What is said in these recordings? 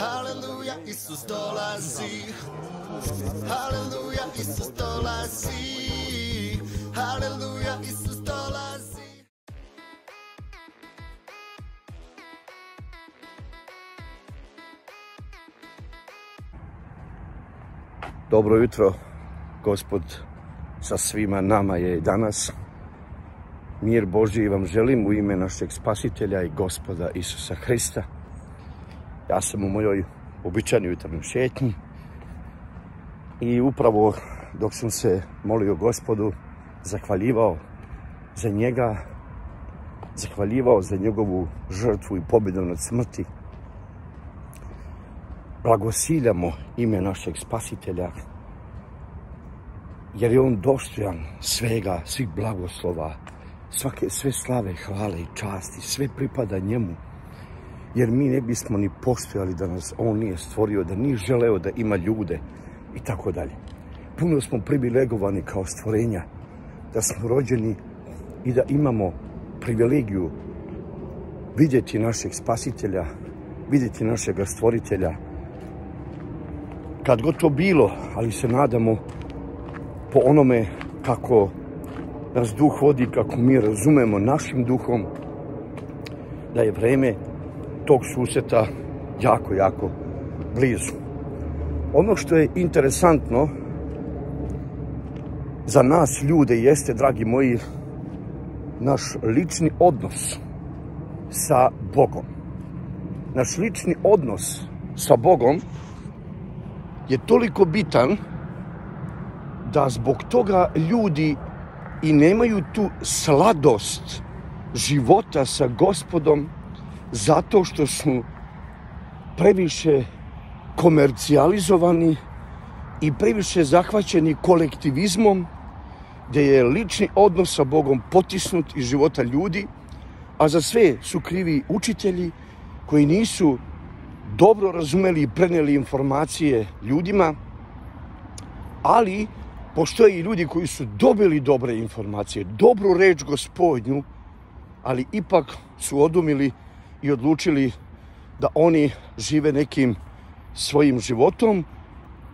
Haleluja, Isus dolazi. Haleluja, Isus dolazi. Haleluja, Isus dolazi. Dobro jutro, gospod sa svima nama je i danas. Mir Božji vam želim u ime našeg spasitelja i gospoda Isusa Hrista. Ja sam u mojoj običajnoj jutarnjoj šetnji i upravo dok sam se molio gospodu, zahvaljivao za njega, zahvaljivao za njegovu žrtvu i pobjedu nad smrti, blagosiljamo ime našeg spasitelja, jer je on dostojan svega, svih blagoslova, svake, sve slave, hvale i časti, sve pripada njemu. Jer mi ne bismo ni postojali da nas on nije stvorio, da nije želeo da ima ljude i tako dalje. Puno smo privilegovani kao stvorenja, da smo rođeni i da imamo privilegiju vidjeti našeg spasitelja, vidjeti našeg stvoritelja, kad god to bilo, ali se nadamo po onome kako nas duh vodi, kako mi razumemo našim duhom, da je vreme tog suseta jako, jako blizu. Ono što je interesantno za nas ljude jeste, dragi moji, naš lični odnos sa Bogom. Naš lični odnos sa Bogom je toliko bitan da zbog toga ljudi i nemaju tu sladost života sa gospodom zato što su previše komercijalizovani i previše zahvaćeni kolektivizmom gdje je lični odnos sa Bogom potisnut iz života ljudi, a za sve su krivi učitelji koji nisu dobro razumeli i preneli informacije ljudima, ali postoje i ljudi koji su dobili dobre informacije, dobru reč gospodnju, ali ipak su odumili i odlučili da oni žive nekim svojim životom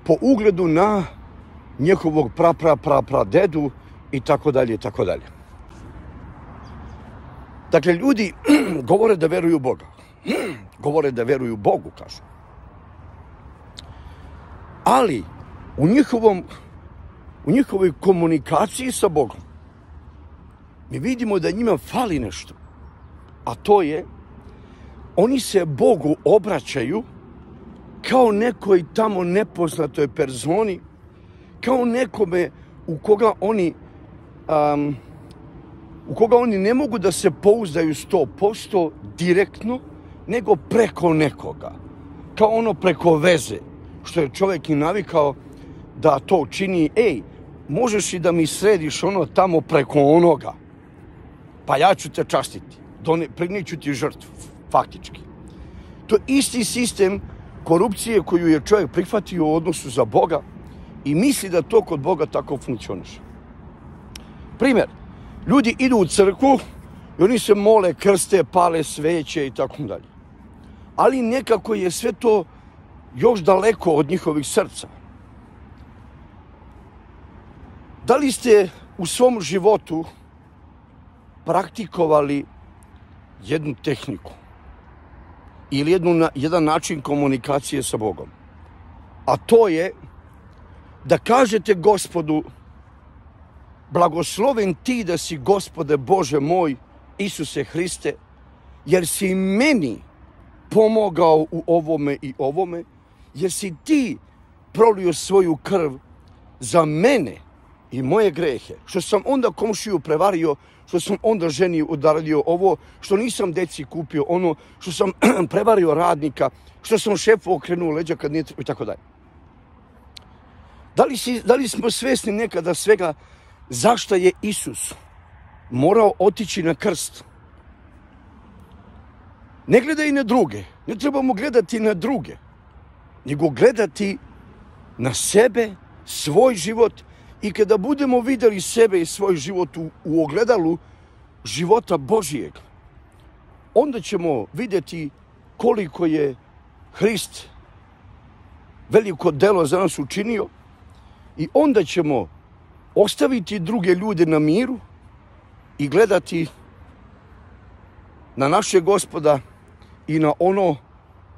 po ugledu na njehovog pra, pra, pra, pra dedu i tako dalje i tako dalje. Dakle, ljudi govore da veruju Boga. govore da veruju Bogu, kažu. Ali u njihovom u njihovoj komunikaciji sa Bogom mi vidimo da njima fali nešto. A to je oni se Bogu obraćaju kao nekoj tamo nepoznatoj personi, kao nekome u koga oni um, u koga oni ne mogu da se pouzdaju 100% direktno, nego preko nekoga. Kao ono preko veze, što je čovjek i navikao da to čini, ej, možeš i da mi središ ono tamo preko onoga, pa ja ću te častiti, prigniću ti žrtvu, faktički. To je isti sistem korupcije koju je čovjek prihvatio u odnosu za Boga i misli da to kod Boga tako funkcioniše. Primjer, ljudi idu u crkvu i oni se mole, krste, pale sveće i tako dalje ali nekako je sve to još daleko od njihovih srca. Da li ste u svom životu praktikovali jednu tehniku ili jednu, jedan način komunikacije sa Bogom? A to je da kažete gospodu blagosloven ti da si gospode Bože moj Isuse Hriste jer si meni pomogao u ovome i ovome, jer si ti prolio svoju krv za mene i moje grehe, što sam onda komšiju prevario, što sam onda ženi udaradio ovo, što nisam deci kupio ono, što sam prevario radnika, što sam šefu okrenuo leđa kad nije i tako dalje. Da li, si, da li smo svesni nekada svega zašto je Isus morao otići na krst? ne gledaj na druge. Ne trebamo gledati na druge. Nego gledati na sebe, svoj život. I kada budemo videli sebe i svoj život u, u ogledalu života Božijeg, onda ćemo vidjeti koliko je Hrist veliko delo za nas učinio i onda ćemo ostaviti druge ljude na miru i gledati na naše gospoda i na ono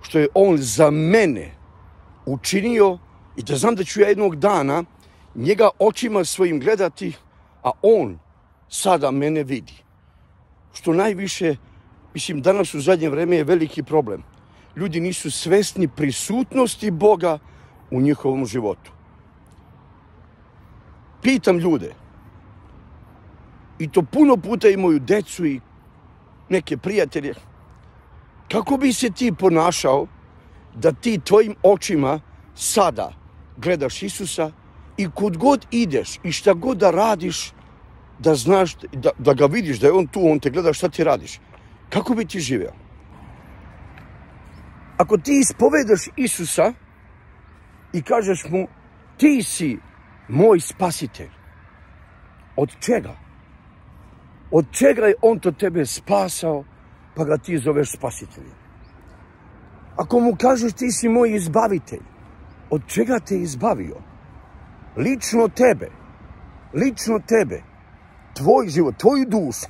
što je on za mene učinio. I da znam da ću ja jednog dana njega očima svojim gledati, a on sada mene vidi. Što najviše, mislim, danas u zadnje vreme je veliki problem. Ljudi nisu svesni prisutnosti Boga u njihovom životu. Pitam ljude, i to puno puta imaju decu i neke prijatelje, kako bi se ti ponašao da ti tvojim očima sada gledaš Isusa i kod god ideš i šta god da radiš, da znaš, da, da ga vidiš, da je on tu, on te gleda šta ti radiš. Kako bi ti živeo? Ako ti ispovedaš Isusa i kažeš mu, ti si moj spasitelj, od čega? Od čega je on to tebe spasao, pa ga ti zoveš spasiteljem? Ako mu kažeš ti si moj izbavitelj, od čega te izbavio? Lično tebe, lično tebe, tvoj život, tvoju dušu,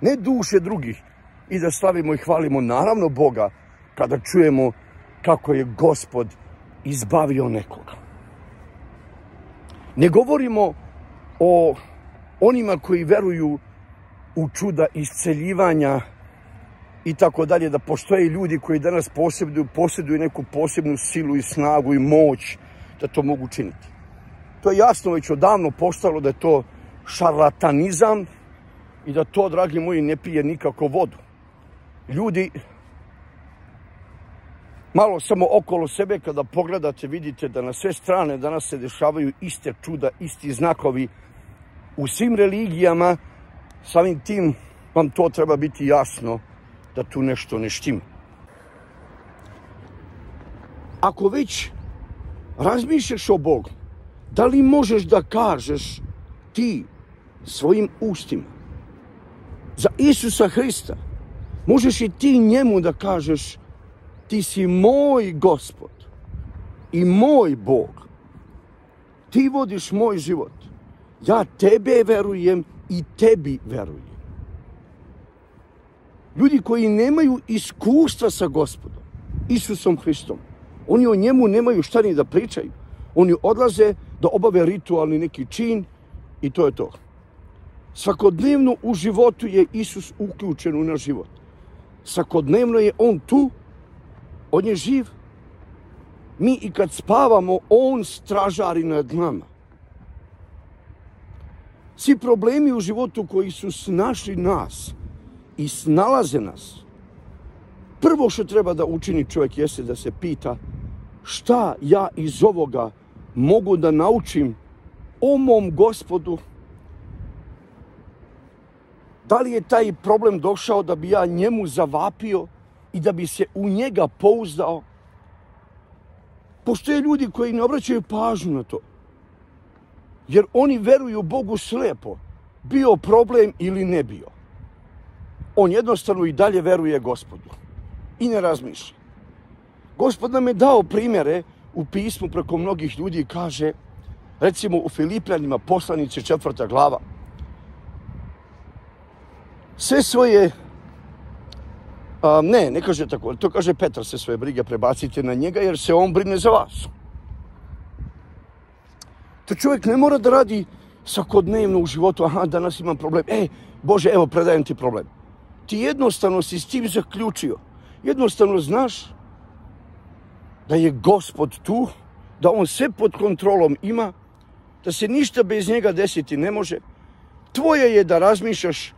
ne duše drugih, i da slavimo i hvalimo naravno Boga kada čujemo kako je gospod izbavio nekoga. Ne govorimo o onima koji veruju u čuda isceljivanja i tako dalje, da postoje ljudi koji danas posjeduju, posjeduju neku posebnu silu i snagu i moć da to mogu činiti. To je jasno već odavno postalo da je to šarlatanizam i da to, dragi moji, ne pije nikako vodu. Ljudi, malo samo okolo sebe, kada pogledate, vidite da na sve strane danas se dešavaju iste čuda, isti znakovi u svim religijama, samim tim vam to treba biti jasno da tu nešto ne štima. Ako već razmišljaš o Bogu, da li možeš da kažeš ti svojim ustima za Isusa Hrista, možeš i ti njemu da kažeš ti si moj gospod i moj Bog. Ti vodiš moj život. Ja tebe verujem i tebi verujem. Ljudi koji nemaju iskustva sa gospodom, Isusom Hristom, oni o njemu nemaju šta ni da pričaju. Oni odlaze da obave ritualni neki čin i to je to. Svakodnevno u životu je Isus uključen u naš život. Svakodnevno je On tu, On je živ. Mi i kad spavamo, On stražari nad nama. Svi problemi u životu koji su snašli nas i snalaze nas, prvo što treba da učini čovjek jeste da se pita šta ja iz ovoga mogu da naučim o mom gospodu da li je taj problem došao da bi ja njemu zavapio i da bi se u njega pouzdao. Postoje ljudi koji ne obraćaju pažnju na to. Jer oni veruju Bogu slepo, bio problem ili ne bio. On jednostavno i dalje veruje gospodu i ne razmišlja. Gospod nam je dao primjere u pismu preko mnogih ljudi kaže, recimo u Filipljanima poslanici četvrta glava, sve svoje, a, ne, ne kaže tako, to kaže Petar, sve svoje brige prebacite na njega jer se on brine za vas. To čovjek ne mora da radi svakodnevno u životu, aha, danas imam problem, e, Bože, evo, predajem ti problem. Ti jednostavno si s tim zaključio. Jednostavno znaš da je gospod tu, da on sve pod kontrolom ima, da se ništa bez njega desiti ne može. Tvoje je da razmišljaš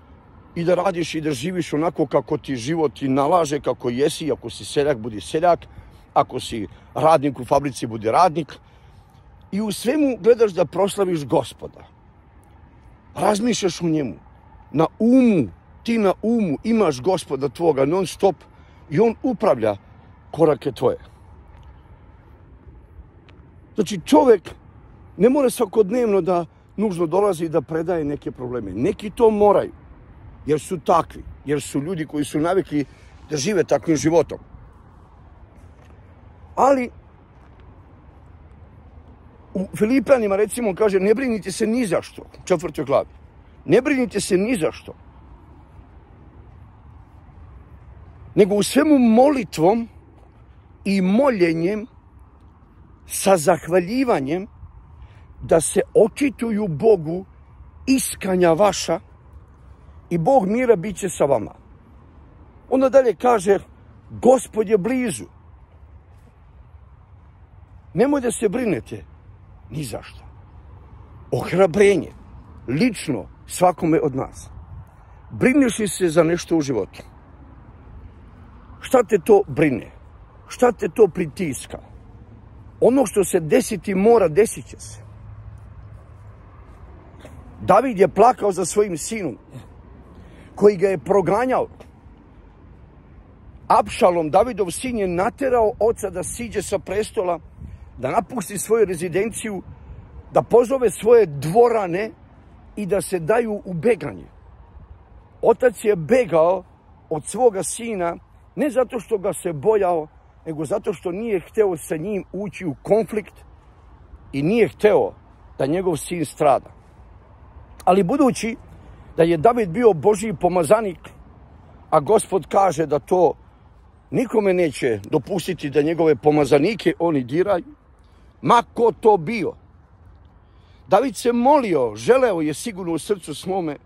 i da radiš i da živiš onako kako ti život i nalaže, kako jesi, ako si seljak, budi seljak, ako si radnik u fabrici, budi radnik. I u svemu gledaš da proslaviš gospoda. Razmišljaš u njemu. Na umu, ti na umu imaš gospoda tvoga non stop i on upravlja korake tvoje. Znači čovjek ne mora svakodnevno da nužno dolazi da predaje neke probleme. Neki to moraju jer su takvi, jer su ljudi koji su navikli da žive takvim životom. Ali U Filipanima recimo kaže ne brinite se ni za što, u četvrtoj glavi. Ne brinite se ni za što. Nego u svemu molitvom i moljenjem sa zahvaljivanjem da se očituju Bogu iskanja vaša i Bog mira bit će sa vama. Onda dalje kaže, gospod je blizu. Nemoj da se brinete ni zašto. Ohrabrenje, lično svakome od nas. Brineš li se za nešto u životu? Šta te to brine? Šta te to pritiska? Ono što se desiti mora, desit će se. David je plakao za svojim sinom, koji ga je proganjao. Apšalom, Davidov sin je naterao oca da siđe sa prestola, da napusti svoju rezidenciju, da pozove svoje dvorane i da se daju u beganje. Otac je begao od svoga sina, ne zato što ga se bojao, nego zato što nije hteo sa njim ući u konflikt i nije hteo da njegov sin strada. Ali budući da je David bio Božji pomazanik, a gospod kaže da to nikome neće dopustiti da njegove pomazanike oni diraju, ma ko to bio. David se molio, želeo je sigurno u srcu svome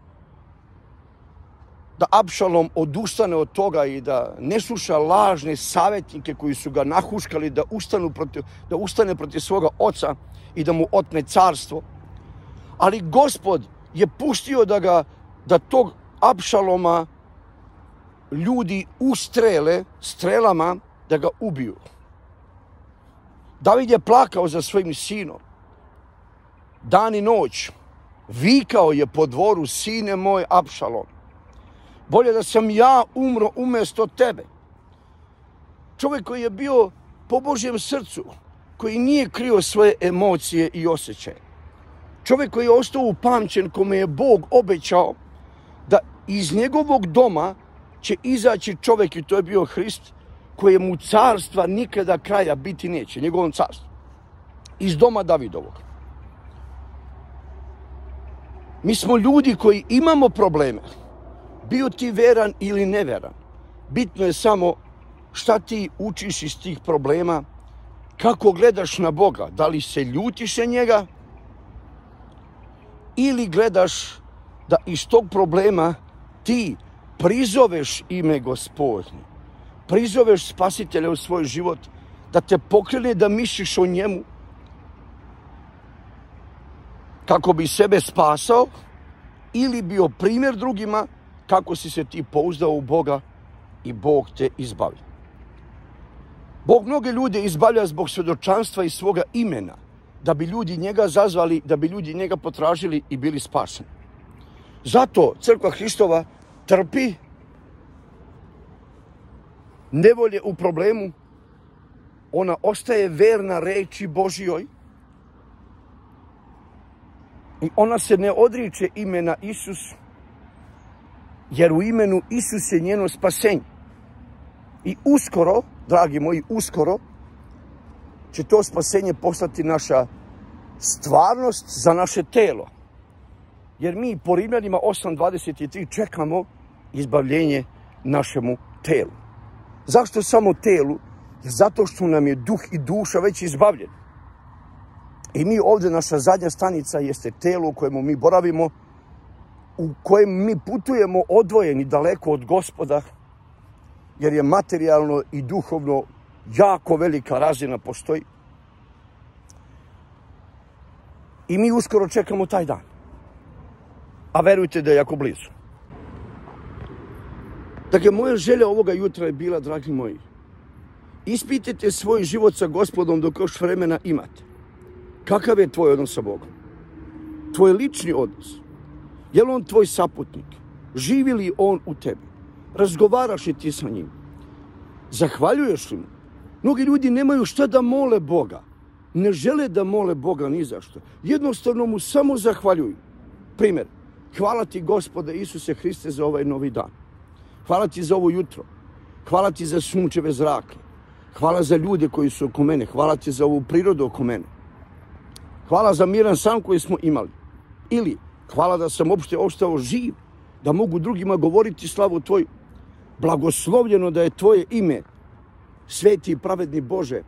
da Abšalom odustane od toga i da ne sluša lažne savjetnike koji su ga nahuškali da, ustanu protiv, da ustane protiv svoga oca i da mu otme carstvo. Ali gospod je pustio da ga, da tog Abšaloma ljudi ustrele strelama da ga ubiju. David je plakao za svojim sinom. Dan i noć. Vikao je po dvoru, sine moj Abšalom. Bolje da sam ja umro umjesto tebe. Čovjek koji je bio po Božjem srcu, koji nije krio svoje emocije i osjećaje. Čovjek koji je ostao upamćen, kome je Bog obećao da iz njegovog doma će izaći čovjek, i to je bio Hrist, kojemu carstva nikada kraja biti neće, njegovom carstvu. Iz doma Davidovog. Mi smo ljudi koji imamo probleme. Bio ti veran ili neveran. Bitno je samo šta ti učiš iz tih problema, kako gledaš na Boga, da li se ljutiš na njega ili gledaš da iz tog problema ti prizoveš ime gospodnje, prizoveš spasitelja u svoj život, da te pokrene da misliš o njemu kako bi sebe spasao ili bio primjer drugima kako si se ti pouzdao u Boga i Bog te izbavlja. Bog mnoge ljude izbavlja zbog svjedočanstva i svoga imena, da bi ljudi njega zazvali, da bi ljudi njega potražili i bili spaseni. Zato crkva Hristova trpi nevolje u problemu, ona ostaje verna reči Božijoj i ona se ne odriče imena Isus, jer u imenu Isus je njeno spasenje. I uskoro, dragi moji, uskoro će to spasenje postati naša stvarnost za naše telo. Jer mi po Rimljanima 8.23 čekamo izbavljenje našemu telu. Zašto samo telu? Zato što nam je duh i duša već izbavljeni. I mi ovdje, naša zadnja stanica jeste telo u kojemu mi boravimo, u kojem mi putujemo odvojeni daleko od gospoda, jer je materijalno i duhovno jako velika razina postoji. I mi uskoro čekamo taj dan. A verujte da je jako blizu. Dakle, moja želja ovoga jutra je bila, dragi moji, ispitajte svoj život sa gospodom dok još vremena imate. Kakav je tvoj odnos sa Bogom? Tvoj lični odnos. Je li on tvoj saputnik? Živi li on u tebi? Razgovaraš li ti sa njim? Zahvaljuješ li mu? Mnogi ljudi nemaju šta da mole Boga. Ne žele da mole Boga ni zašto. Jednostavno mu samo zahvaljuju. Primjer, hvala ti gospode Isuse Hriste za ovaj novi dan. Hvala ti za ovo jutro. Hvala ti za sunčeve zrake. Hvala za ljude koji su oko mene. Hvala ti za ovu prirodu oko mene. Hvala za miran san koji smo imali. Ili hvala da sam uopšte ostao živ, da mogu drugima govoriti slavu Tvoju. Blagoslovljeno da je Tvoje ime, sveti i pravedni Bože,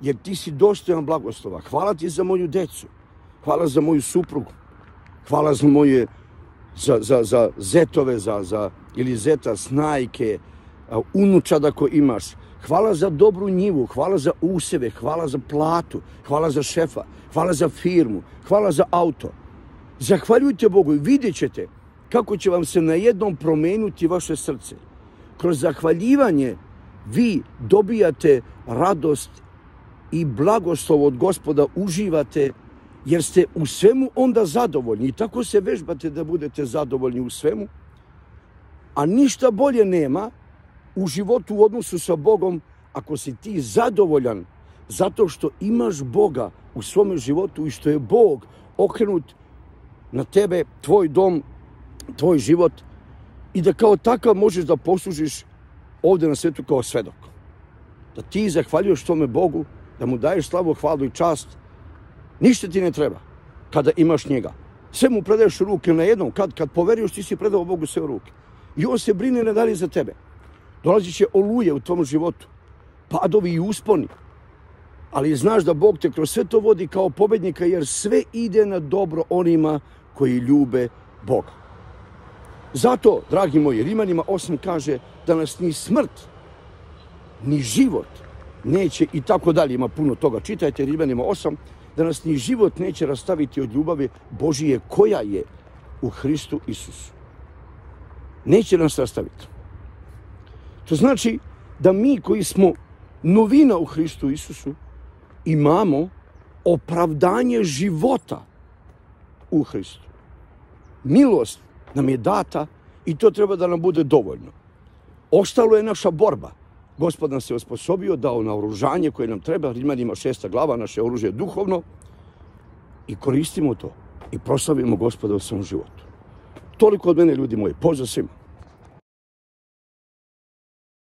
jer Ti si dostojan blagoslova. Hvala Ti za moju decu. Hvala za moju suprugu. Hvala za moje za, za, za zetove, za, za, ili zeta snajke, unučada ko imaš. Hvala za dobru njivu, hvala za useve, hvala za platu, hvala za šefa, hvala za firmu, hvala za auto. Zahvaljujte Bogu i vidjet ćete kako će vam se na jednom promenuti vaše srce. Kroz zahvaljivanje vi dobijate radost i blagoslov od gospoda, uživate jer ste u svemu onda zadovoljni. I tako se vežbate da budete zadovoljni u svemu. A ništa bolje nema u životu u odnosu sa Bogom ako si ti zadovoljan zato što imaš Boga u svom životu i što je Bog okrenut na tebe, tvoj dom, tvoj život i da kao takav možeš da poslužiš ovdje na svetu kao svedok. Da ti zahvaljuješ tome Bogu, da mu daješ slavu, hvalu i čast. Ništa ti ne treba kada imaš njega. Sve mu predaješ u ruke na jednom. Kad, kad poveriš, ti si predao Bogu sve u ruke. I on se brine na dalje za tebe. Dolazit će oluje u tvom životu. Padovi i usponi. Ali znaš da Bog te kroz sve to vodi kao pobednika jer sve ide na dobro onima koji ljube Boga. Zato, dragi moji, Rimanima 8 kaže da nas ni smrt, ni život neće i tako dalje. Ima puno toga. Čitajte Rimanima 8 da nas ni život neće rastaviti od ljubavi Božije koja je u Hristu Isusu. Neće nas rastaviti. To znači da mi koji smo novina u Hristu Isusu imamo opravdanje života u Hristu. Milost nam je data i to treba da nam bude dovoljno. Ostalo je naša borba. Gospod nas je osposobio, dao na oružanje koje nam treba. Riman ima šesta glava, naše oružje je duhovno. I koristimo to i proslavimo gospoda u svom životu. Toliko od mene, ljudi moji. Pozdrav svima.